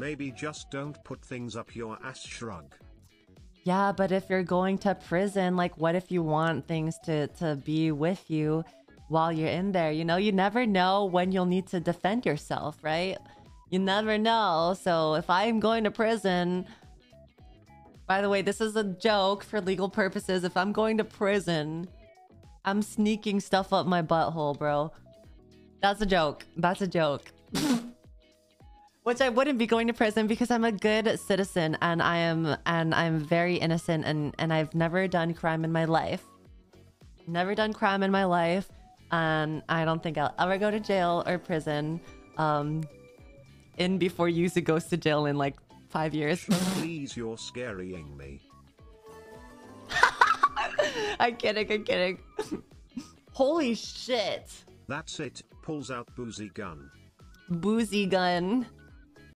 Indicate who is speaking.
Speaker 1: Maybe just don't put things up your ass shrug.
Speaker 2: Yeah, but if you're going to prison, like what if you want things to to be with you while you're in there? You know, you never know when you'll need to defend yourself, right? You never know. So if I'm going to prison, by the way, this is a joke for legal purposes. If I'm going to prison, I'm sneaking stuff up my butthole, bro. That's a joke. That's a joke. Which I wouldn't be going to prison because I'm a good citizen and I am and I'm very innocent and and I've never done crime in my life. Never done crime in my life and I don't think I'll ever go to jail or prison. Um in before Yuzu goes to jail in like five years.
Speaker 1: Please, you're scaring me.
Speaker 2: I'm kidding, I'm kidding. Holy shit.
Speaker 1: That's it. Pulls out boozy gun.
Speaker 2: Boozy gun.